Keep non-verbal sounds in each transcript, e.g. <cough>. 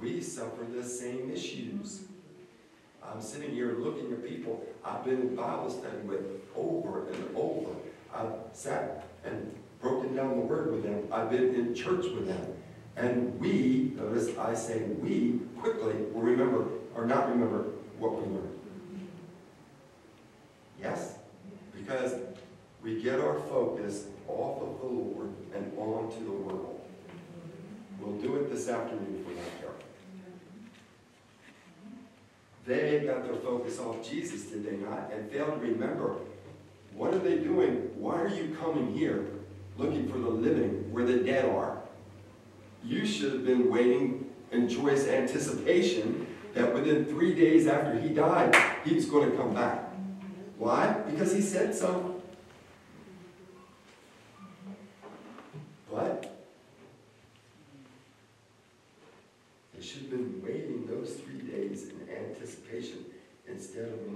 we suffer the same issues. I'm sitting here looking at people I've been in Bible study with over and over. I've sat and broken down the word with them. I've been in church with them. And we, notice I say we, quickly will remember or not remember what we learned. Yes? Because we get our focus off of the Lord and onto the world. We'll do it this afternoon for we're not careful. They got their focus off Jesus, did they not? And failed to remember, what are they doing? Why are you coming here looking for the living where the dead are? You should have been waiting in joyous anticipation that within three days after he died, he was going to come back. Why? Because he said so. But they should have been waiting those three days in anticipation instead of.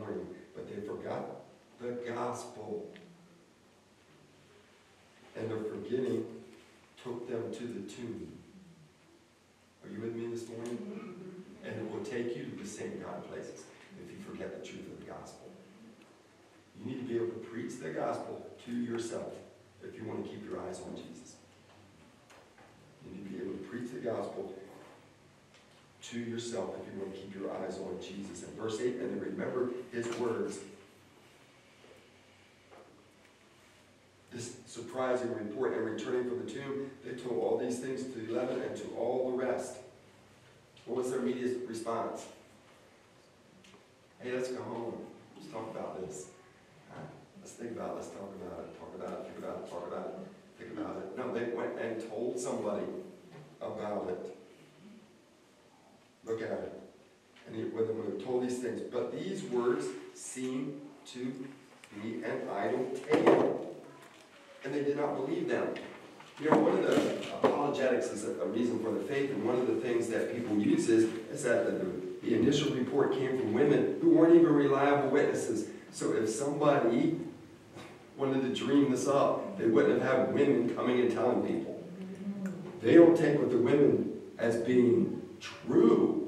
But they forgot the gospel. And their forgetting took them to the tomb. Are you with me this morning? And it will take you to the same kind of places if you forget the truth of the gospel. You need to be able to preach the gospel to yourself if you want to keep your eyes on Jesus. You need to be able to preach the gospel to yourself if you want to keep your eyes on Jesus. And verse 8, and then remember his words. This surprising report, and returning from the tomb, they told all these things to the eleven and to all the rest. What was their immediate response? Hey, let's go home. Let's talk about this. Let's think about it. Let's talk about it. Talk about it. Think about it. Talk about it. Think about it. No, they went and told somebody about it. Look at it. And he, when they told these things, but these words seem to be an idle tale. And they did not believe them. You know, one of the apologetics is a, a reason for the faith, and one of the things that people use is, is that the, the initial report came from women who weren't even reliable witnesses. So if somebody wanted to dream this up, they wouldn't have had women coming and telling people. They don't take what the women as being true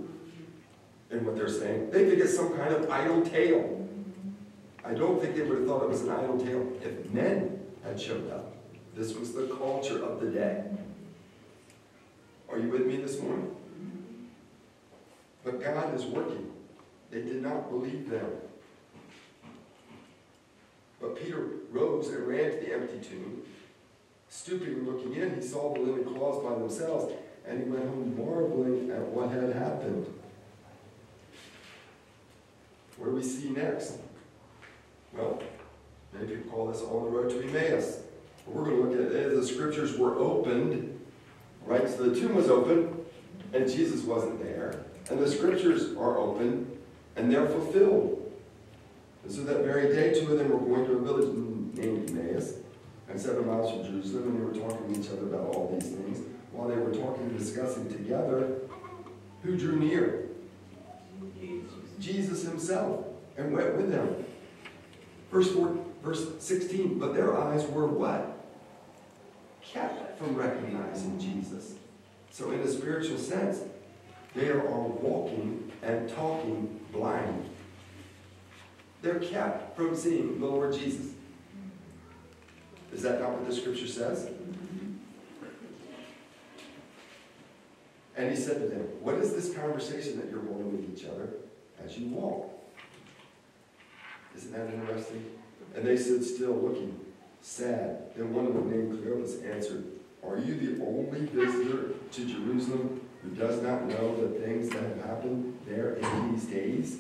in what they're saying. They think it's some kind of idle tale. I don't think they would have thought it was an idle tale if men had showed up. This was the culture of the day. Are you with me this morning? But God is working. They did not believe them. But Peter rose and ran to the empty tomb. Stooping and looking in, he saw the linen cloths by themselves, and he went home marveling at what had happened. What do we see next? Well, many people call this on the road to Emmaus. We're going to look at it. The scriptures were opened, right? So the tomb was open, and Jesus wasn't there. And the scriptures are open, and they're fulfilled. And so that very day, two of them were going to a village named Emmaus, and seven miles from Jerusalem, and they were talking to each other about all these things. While they were talking and discussing together, who drew near? Jesus himself, and went with them. Verse 4, verse 16, but their eyes were what? Kept from recognizing Jesus. So in a spiritual sense, they are walking and talking blind. They're kept from seeing the Lord Jesus. Is that not what the scripture says? And he said to them, What is this conversation that you're holding with each other as you walk? Isn't that interesting? And they stood still looking sad. Then one of them named Cleopas answered, Are you the only visitor to Jerusalem who does not know the things that have happened there in these days?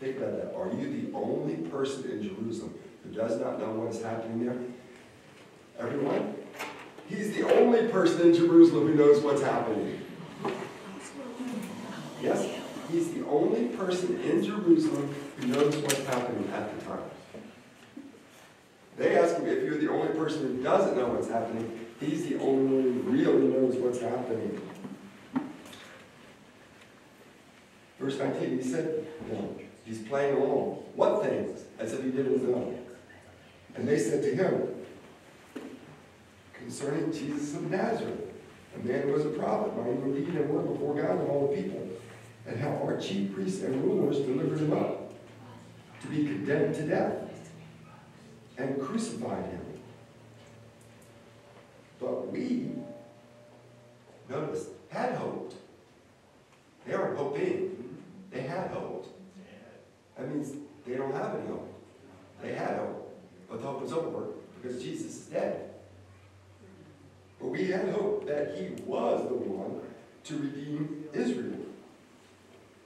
Think about that. Are you the only person in Jerusalem who does not know what is happening there? Everyone? He's the only person in Jerusalem who knows what's happening. Yes? He's the only person in Jerusalem who knows what's happening at the time. They ask him if you're the only person who doesn't know what's happening. He's the only one who really knows what's happening. Verse 19, he said, no, he's playing along. What things? As if he didn't know. And they said to him, concerning Jesus of Nazareth. A man who was a prophet, mighty in deed and word before God and all the people, and how our chief priests and rulers delivered him up to be condemned to death and crucified him. But we, notice, had hoped. They aren't hoping, they had hoped. That means they don't have any hope. They had hope, but the hope was over because Jesus is dead. But we had hope that he was the one to redeem Israel.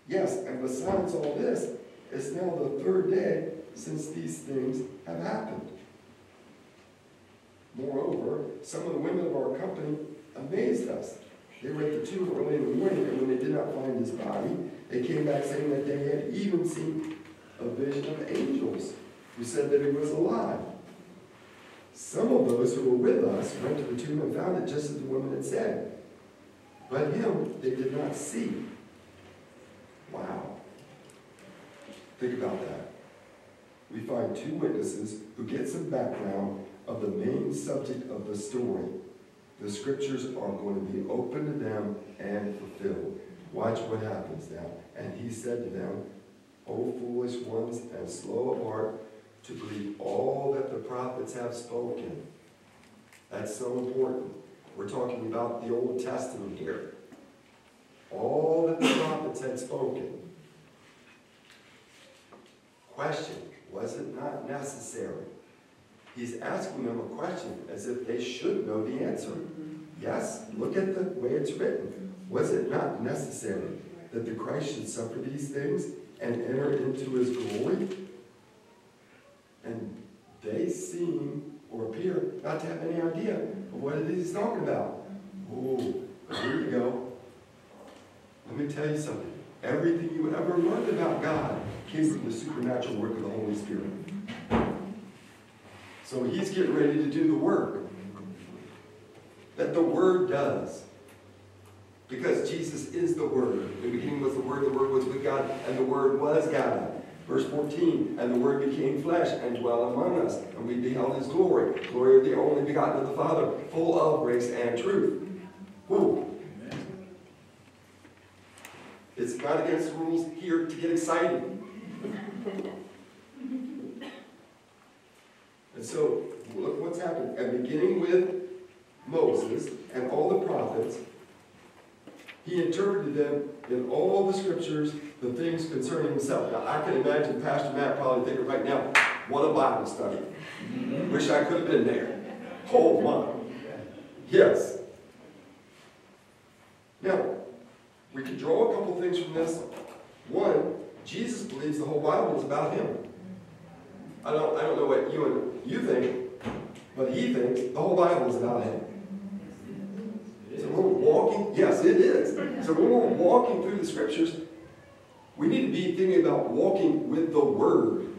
Yes, and besides all this, it's now the third day since these things have happened. Moreover, some of the women of our company amazed us. They were at the tomb early in the morning, and when they did not find his body, they came back saying that they had even seen a vision of angels who said that he was alive. Some of those who were with us went to the tomb and found it just as the woman had said. But him they did not see. Wow. Think about that. We find two witnesses who get some background of the main subject of the story. The scriptures are going to be open to them and fulfilled. Watch what happens now. And he said to them, O foolish ones and slow of heart to believe all that the prophets have spoken. That's so important. We're talking about the Old Testament here. All that the prophets had spoken. Question, was it not necessary? He's asking them a question as if they should know the answer. Mm-hmm. Yes, look at the way it's written. Mm-hmm. Was it not necessary that the Christ should suffer these things and enter into his glory? And they seem or appear not to have any idea of what it is he's talking about. Oh, here you go. Let me tell you something. Everything you ever learned about God came from the supernatural work of the Holy Spirit. So he's getting ready to do the work that the Word does. Because Jesus is the Word. In the beginning was the Word, the Word was with God, and the Word was God. Verse 14, and the Word became flesh and dwelt among us, and we beheld his glory, glory of the only begotten of the Father, full of grace and truth. Woo. It's not against the rules here to get excited. And so, look what's happened. And beginning with Moses and all the prophets, he interpreted them in all the scriptures, the things concerning himself. Now, I can imagine Pastor Matt probably thinking right now, what a Bible study. Wish I could have been there. Oh, my. Yes. Now, we can draw a couple things from this. One, Jesus believes the whole Bible is about him. I don't, I don't know what you and you think, but he thinks the whole Bible is about him. So we're walking, yes, it is. So when we're walking through the scriptures, we need to be thinking about walking with the Word.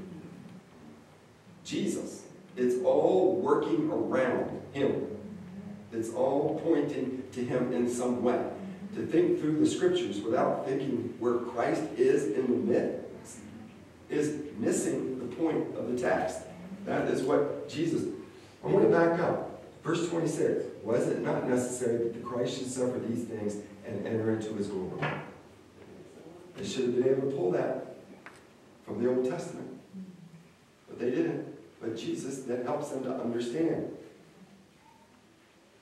Jesus. It's all working around him. It's all pointing to him in some way. To think through the scriptures without thinking where Christ is in the midst is missing the point of the text. That is what Jesus. I want to back up. Verse 26. Was it not necessary that the Christ should suffer these things and enter into his glory? They should have been able to pull that from the Old Testament. But they didn't. But Jesus then helps them to understand.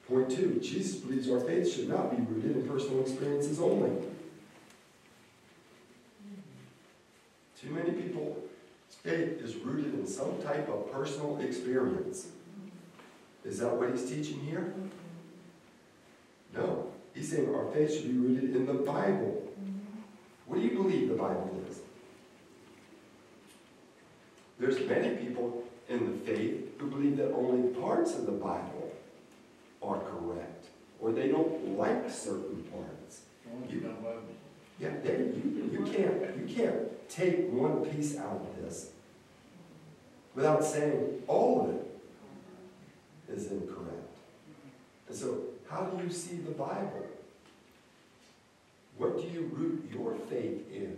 Point two, Jesus believes our faith should not be rooted in personal experiences only. Too many people's faith is rooted in some type of personal experience. Is that what he's teaching here? No. He's saying our faith should be rooted in the Bible. What do you believe the Bible is? There's many people in the faith who believe that only parts of the Bible are or they don't like certain parts. You, yeah, they, you, you can't you can't take one piece out of this without saying all of it is incorrect. And so, how do you see the Bible? What do you root your faith in?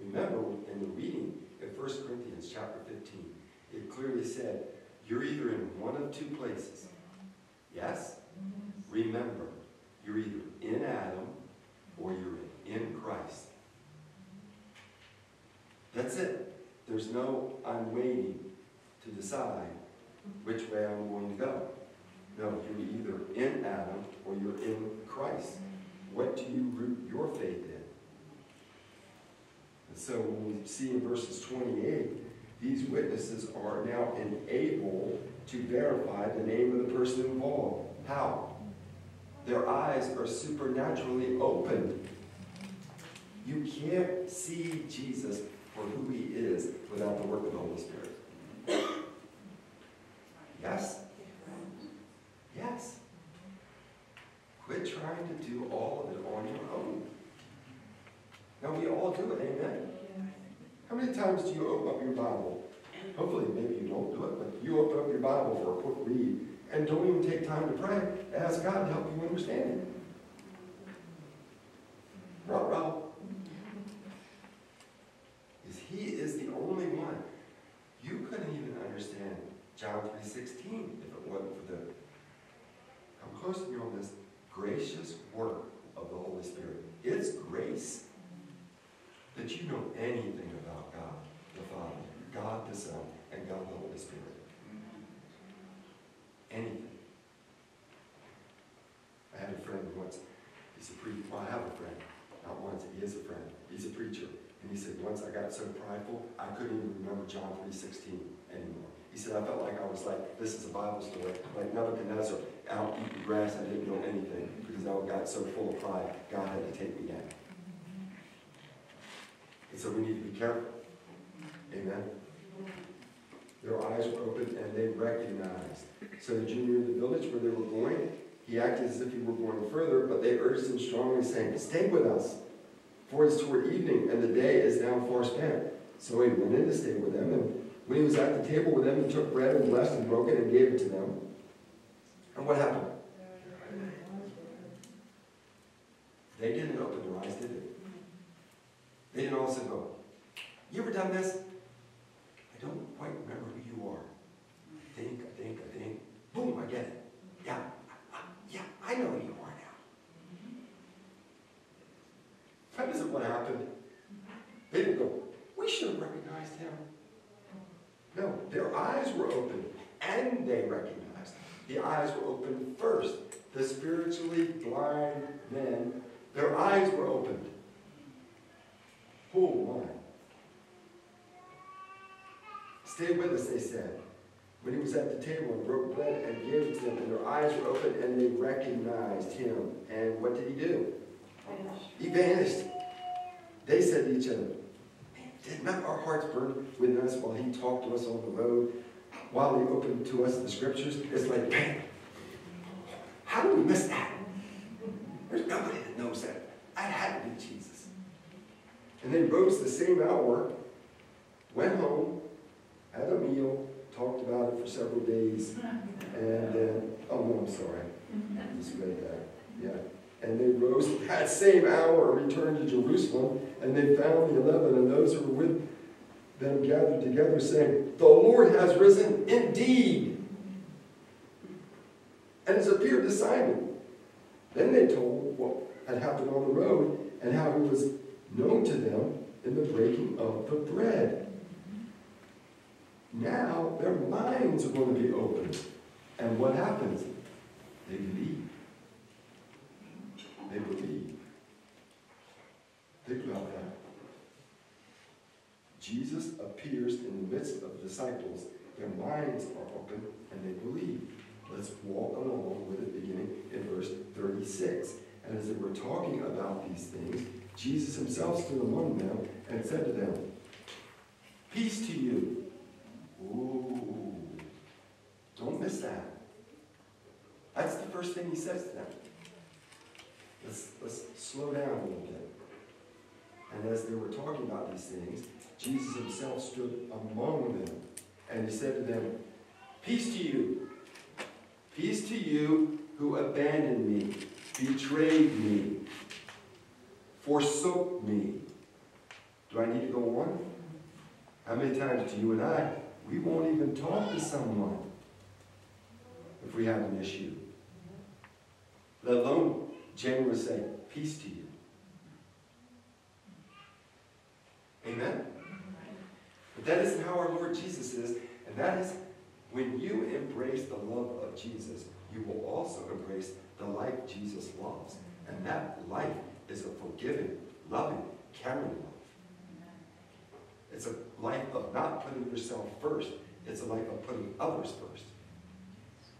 Remember in the reading in 1 Corinthians chapter 15, it clearly said, you're either in one of two places. Yes? Remember, You're either in Adam or you're in Christ. That's it. There's no, I'm waiting to decide which way I'm going to go. No, you're either in Adam or you're in Christ. What do you root your faith in? And so when we see in verses 28, these witnesses are now enabled to verify the name of the person involved. How? Their eyes are supernaturally open. You can't see Jesus for who he is without the work of the Holy Spirit. Yes? Yes. Quit trying to do all of it on your own. Now, we all do it, amen? How many times do you open up your Bible? Hopefully, maybe you don't do it, but you open up your Bible for a quick read and don't even take time to pray. Ask God to help you understand it. Ruh-roh. Is He is the only one. You couldn't even understand John 3.16 if it wasn't for the, come close to me on this, gracious work of the Holy Spirit. It's grace that you know anything about God the Father, God the Son, and God the Holy Spirit. Anything. I had a friend once, he's a preacher, well, I have a friend, not once, he is a friend, he's a preacher. And he said, once I got so prideful, I couldn't even remember John 3.16 anymore. He said, I felt like I was like, this is a Bible story, like Nebuchadnezzar out eating grass, I didn't know anything, because I got so full of pride, God had to take me down. And so we need to be careful. Amen. Their eyes were open and they recognized. So the junior in the village where they were going, he acted as if he were going further, but they urged him strongly, saying, Stay with us, for it is toward evening, and the day is now far spent. So he went in to stay with them, and when he was at the table with them, he took bread and blessed and broke it and gave it to them. And what happened? They didn't open their eyes, did they? They didn't all go, oh, You ever done this? Quite remember who you are. I think, I think, I think. Boom, I get it. Yeah, I- I- yeah, I know who you are now. That isn't what happened. They didn't go, We should have recognized him. No, their eyes were open and they recognized. The eyes were open first. The spiritually blind men, their eyes were opened. Oh my. Stay with us, they said. When he was at the table and broke bread and gave it to them, and their eyes were open and they recognized him. And what did he do? He vanished. They said to each other, Did not our hearts burn within us while he talked to us on the road? While he opened to us the scriptures? It's like, bam! How do we miss that? There's nobody that knows that. That had to be Jesus. And they rose the same hour, went home, had a meal, talked about it for several days, and then, oh no, I'm sorry. I just read that. Yeah. And they rose <laughs> that same hour returned to Jerusalem, and they found the eleven and those who were with them gathered together, saying, The Lord has risen indeed, and has appeared to Simon. Then they told what had happened on the road and how he was known to them in the breaking of the bread. Now their minds are going to be opened. And what happens? They believe. They believe. Think about that. Jesus appears in the midst of the disciples. Their minds are open and they believe. Let's walk along with it beginning in verse 36. And as they were talking about these things, Jesus himself stood among them and said to them, Peace to you. Ooh. Don't miss that. That's the first thing he says to them. Let's, let's slow down a little bit. And as they were talking about these things, Jesus himself stood among them. And he said to them, Peace to you. Peace to you who abandoned me, betrayed me, forsook me. Do I need to go on? How many times do you and I, we won't even talk to someone if we have an issue? Let alone would say, peace to you. Amen? But that isn't how our Lord Jesus is, and that is when you embrace the love of Jesus, you will also embrace the life Jesus loves. And that life is a forgiving, loving, caring life. It's a life of not putting yourself first. It's a life of putting others first.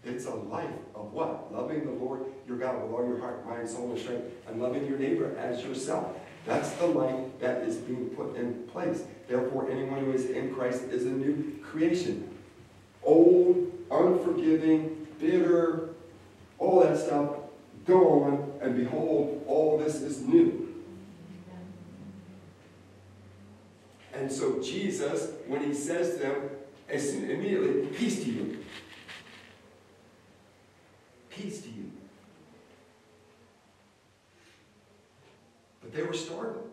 It's a life of what? Loving the Lord your God with all your heart, mind, soul, and strength, and loving your neighbor as yourself. That's the life that is being put in place. Therefore, anyone who is in Christ is a new creation. Old, unforgiving, bitter, all that stuff gone, and behold, all this is new. And so Jesus, when he says to them, immediately, peace to you. Peace to you. But they were startled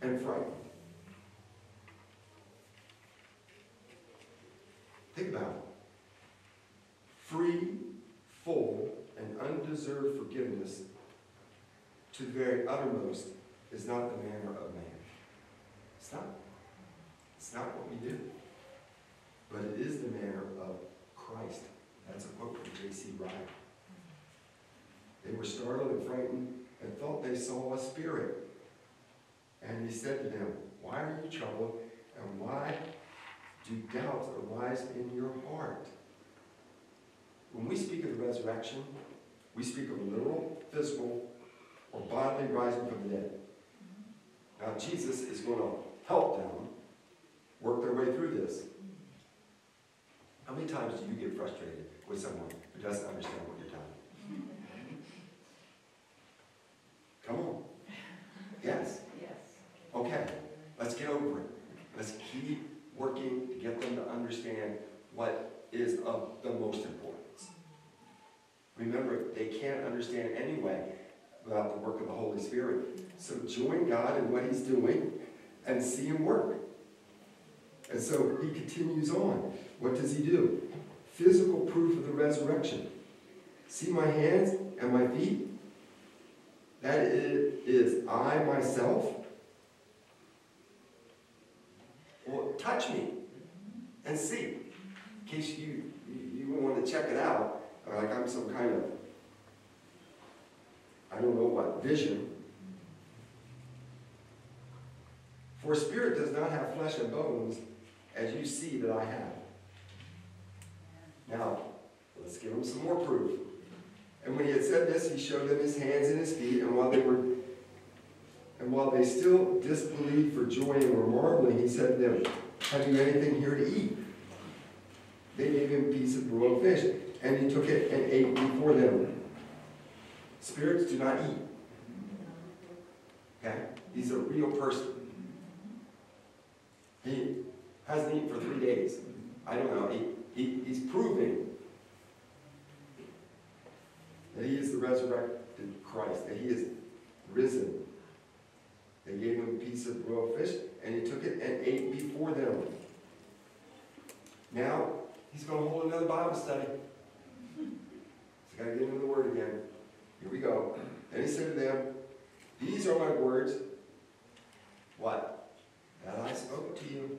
and frightened. Think about it. Free, full, and undeserved forgiveness to the very uttermost is not the manner of man. It's not. It's not what we do. But it is the manner of Christ. That's a quote from J.C. Ryle. They were startled and frightened and thought they saw a spirit. And he said to them, Why are you troubled? And why do doubts arise in your heart? When we speak of the resurrection, we speak of a literal, physical, or bodily rising from the dead. Now, Jesus is going to help them work their way through this. How many times do you get frustrated with someone who doesn't understand what you're telling? Come on. Yes. Yes. Okay. Let's get over it. Let's keep working to get them to understand what is of the most importance. Remember, they can't understand anyway without the work of the Holy Spirit. So join God in what He's doing and see Him work. And so he continues on. What does he do? Physical proof of the resurrection. See my hands and my feet? That is I myself. Well, touch me and see. In case you, want to check it out, like I'm some kind of, I don't know what, vision. For spirit does not have flesh and bones, as you see that I have. Now, let's give him some more proof. And when he had said this, he showed them his hands and his feet, and while they were and while they still disbelieved for joy and were marveling, he said to them, Have you anything here to eat? They gave him a piece of broiled fish, and he took it and ate before them. Spirits do not eat. Okay? He's a real person. He hasn't eaten for three days. I don't know. He, he, he's proving that he is the resurrected Christ, that he is risen. They gave him a piece of broiled fish, and he took it and ate before them. Now, he's going to hold another Bible study. He's got to get into the Word again. Here we go. Then he said to them, These are my words. What? That I spoke to you.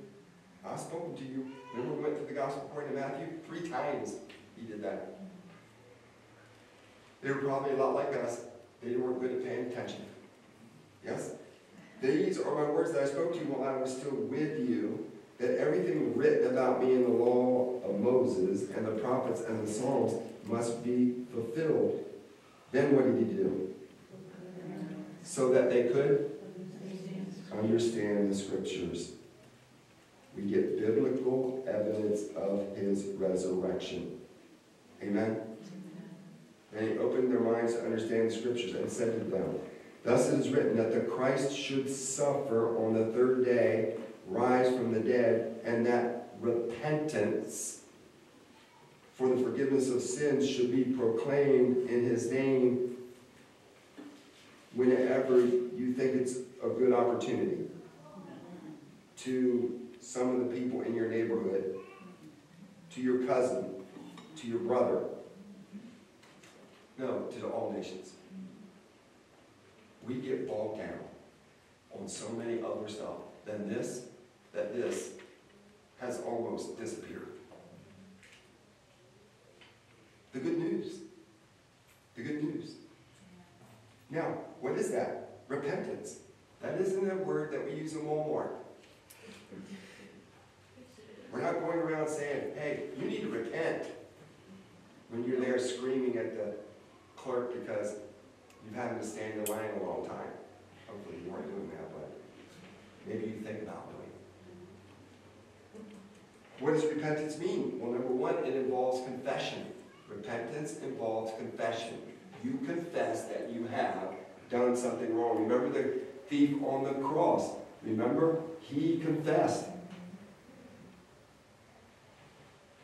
I've spoken to you. Remember we went to the gospel according to Matthew? Three times he did that. They were probably a lot like us. They weren't good at paying attention. Yes? These are my words that I spoke to you while I was still with you, that everything written about me in the law of Moses and the prophets and the Psalms must be fulfilled. Then what did he do? So that they could understand the scriptures. We get biblical evidence of his resurrection. Amen? And he opened their minds to understand the scriptures and said to them, Thus it is written that the Christ should suffer on the third day, rise from the dead, and that repentance for the forgiveness of sins should be proclaimed in his name whenever you think it's a good opportunity to some of the people in your neighborhood, to your cousin, to your brother. No, to all nations. we get bogged down on so many other stuff than this, that this has almost disappeared. The good news. The good news. Now, what is that? Repentance. That isn't a word that we use in Walmart. We're not going around saying, hey, you need to repent when you're there screaming at the clerk because you've had to stand in line a long time. Hopefully you weren't doing that, but maybe you think about doing. What does repentance mean? Well, number one, it involves confession. Repentance involves confession. You confess that you have done something wrong. Remember the thief on the cross. Remember? He confessed.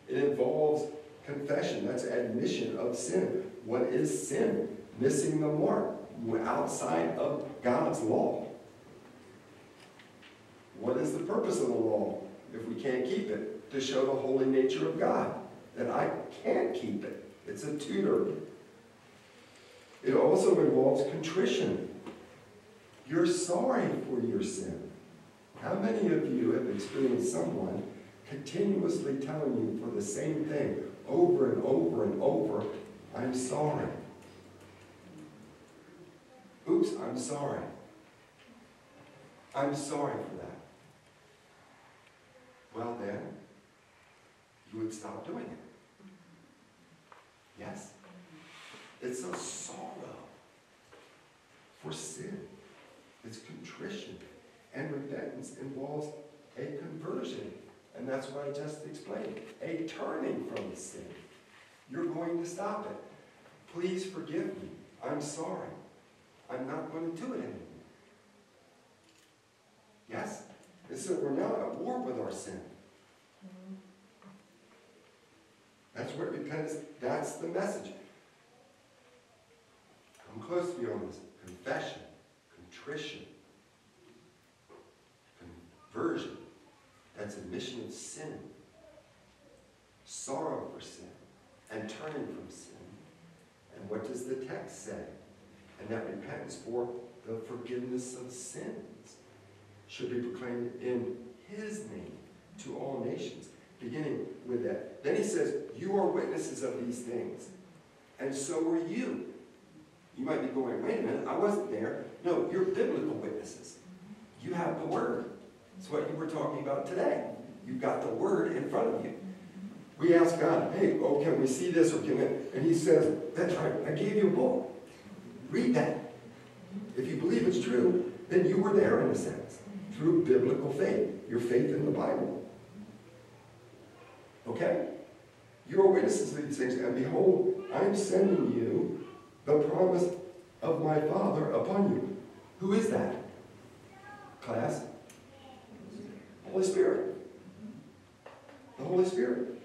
It involves confession. That's admission of sin. What is sin? Missing the mark. Outside of God's law. What is the purpose of the law if we can't keep it? To show the holy nature of God. That I can't keep it. It's a tutor. It also involves contrition. You're sorry for your sin. How many of you have experienced someone continuously telling you for the same thing over and over and over, I'm sorry. Oops, I'm sorry. I'm sorry for that. Well then, would stop doing it. Yes? It's a sorrow for sin. It's contrition. And repentance involves a conversion. And that's what I just explained. A turning from sin. You're going to stop it. Please forgive me. I'm sorry. I'm not going to do it anymore. Yes? And so we're now at war with our sin. That's that's the message. Come close to me on this. Confession, contrition, conversion. That's admission of sin, sorrow for sin, and turning from sin. And what does the text say? And that repentance for the forgiveness of sins should be proclaimed in his name to all nations, beginning with that. Then he says, You are witnesses of these things, and so are you. You might be going, Wait a minute, I wasn't there. No, you're biblical witnesses. You have the word. It's what you were talking about today. You've got the word in front of you. We ask God, hey, oh, can we see this or can it? And he says, that's right, I gave you a book. Read that. If you believe it's true, then you were there in a sense, through biblical faith, your faith in the Bible. Okay? You are witnesses of these things, and behold, I'm sending you the promise of my Father upon you. Who is that? Class? Holy Spirit. The Holy Spirit.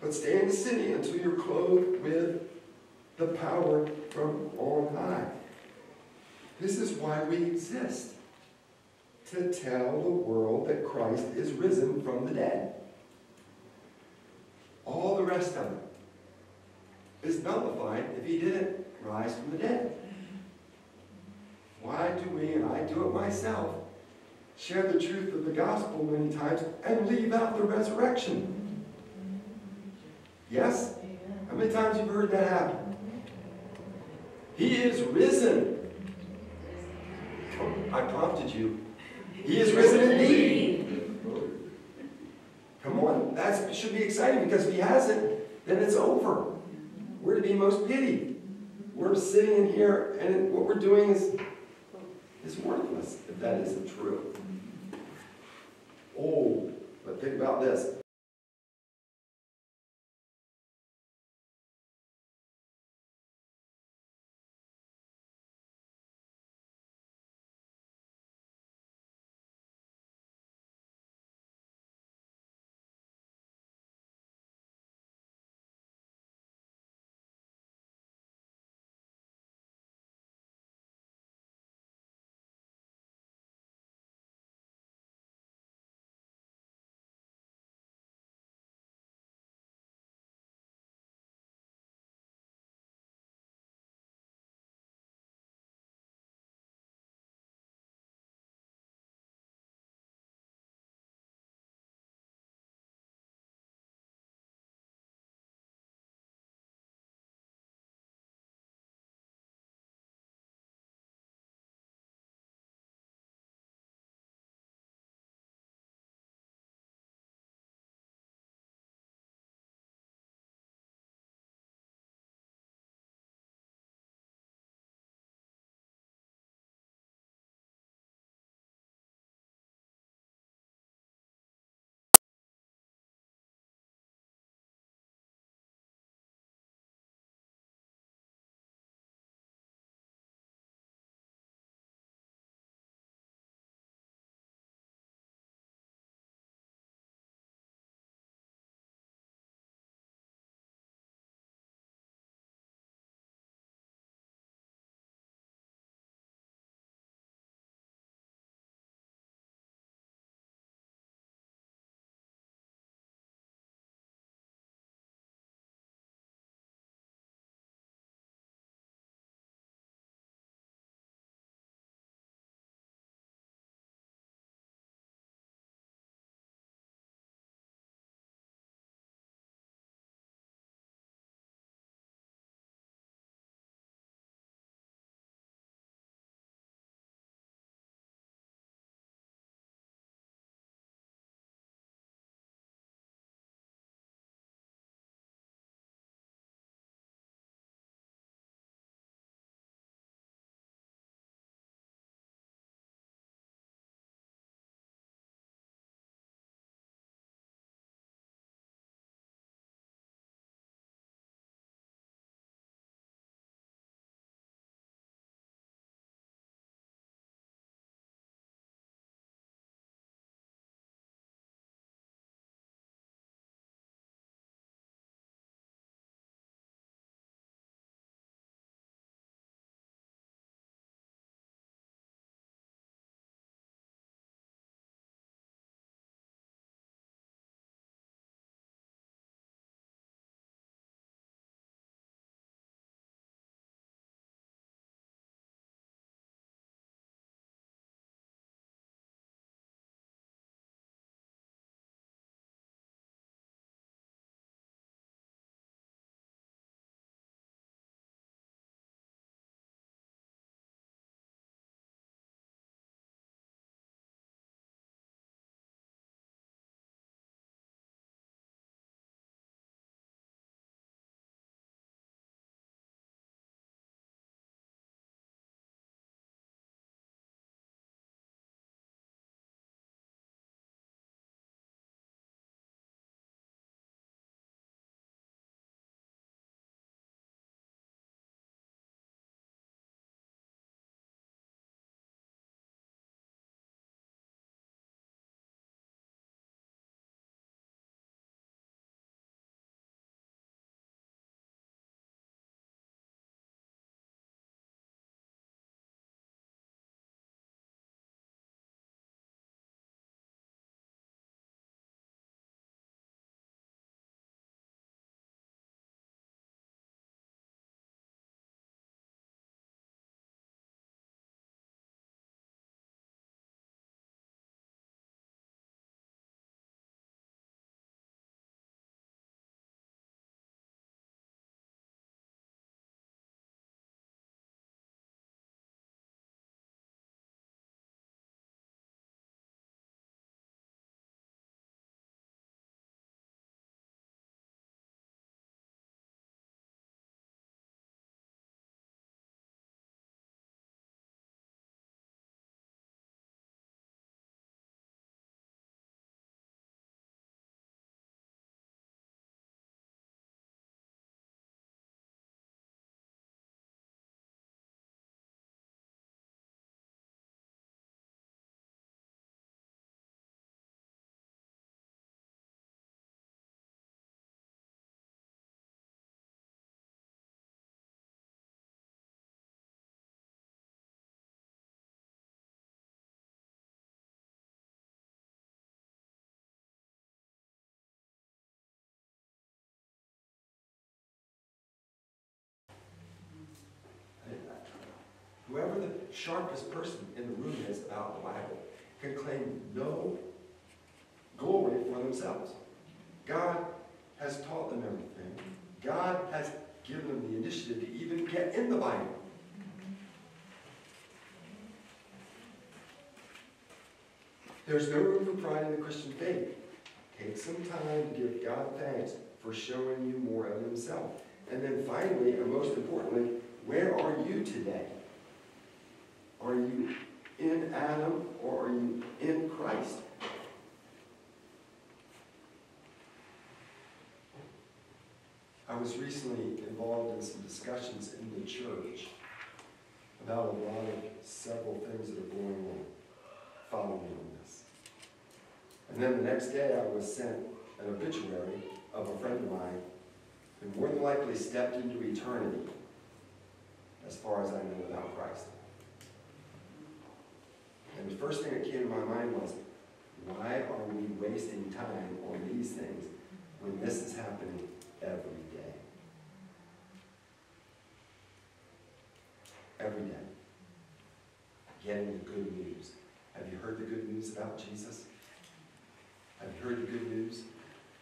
But stay in the city until you're clothed with the power from on high. This is why we exist. To tell the world that Christ is risen from the dead. All the rest of it is nullified if he didn't rise from the dead. Why do we, and I do it myself, share the truth of the gospel many times and leave out the resurrection? Yes? How many times you've you heard that happen? He is risen. Oh, I prompted you. He is risen indeed. Come on, that should be exciting because if he hasn't, then it's over. We're to be most pitied. We're sitting in here and what we're doing is, is worthless if that isn't true. Oh, but think about this. Sharpest person in the room is about the Bible can claim no glory for themselves. God has taught them everything. God has given them the initiative to even get in the Bible. There's no room for pride in the Christian faith. Take some time to give God thanks for showing you more of himself. And then finally, and most importantly, where are you today? Are you in Adam or are you in Christ? I was recently involved in some discussions in the church about a lot of several things that are going on. Follow me on this. And then the next day I was sent an obituary of a friend of mine who more than likely stepped into eternity, as far as I know, without Christ. And the first thing that came to my mind was, why are we wasting time on these things when this is happening every day? Every day. Getting the good news. Have you heard the good news about Jesus? Have you heard the good news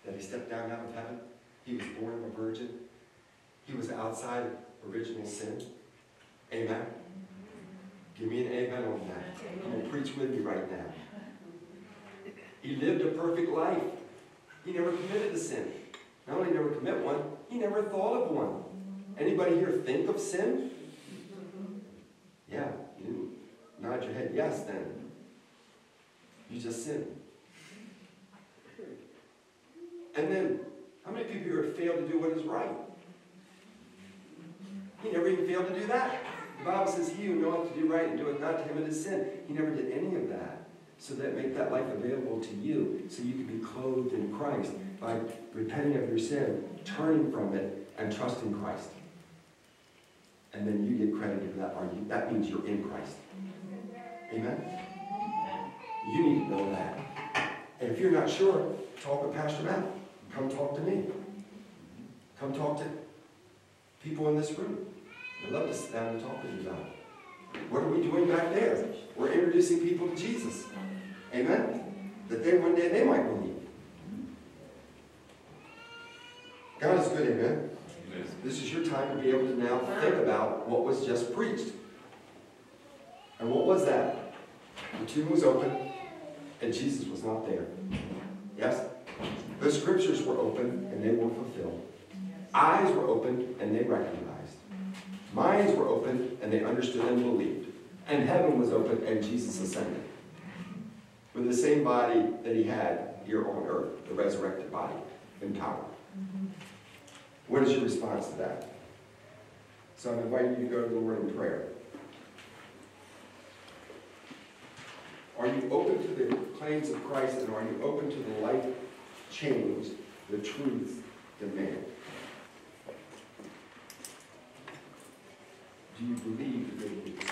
that he stepped down out of heaven? He was born of a virgin. He was outside of original sin. Amen? Give me an amen on that. Come on, preach with me right now. He lived a perfect life. He never committed a sin. Not only never commit one, he never thought of one. Anybody here think of sin? Yeah, you nod your head yes then. You just sin. And then, how many people here have failed to do what is right? He never even failed to do that. The Bible says, He who knoweth to do right and doeth not to him it is sin. He never did any of that. So that make that life available to you, so you can be clothed in Christ by repenting of your sin, turning from it, and trusting Christ. And then you get credited for that. You, that means you're in Christ. Amen? You need to know that. And if you're not sure, talk with Pastor Matt. Come talk to me. Come talk to people in this room. I'd love to sit down and talk with you about it. What are we doing back there? We're introducing people to Jesus. Amen? That they one day they might believe. God is good, amen? This is your time to be able to now think about what was just preached. And what was that? The tomb was open and Jesus was not there. Yes? The scriptures were open and they were fulfilled. Eyes were opened and they recognized. Minds were opened and they understood and believed. And heaven was open and Jesus ascended. With the same body that he had here on earth, the resurrected body in power. What is your response to that? So I'm inviting you to go to the Lord in prayer. Are you open to the claims of Christ and are you open to the life change the truth demand? do you believe in they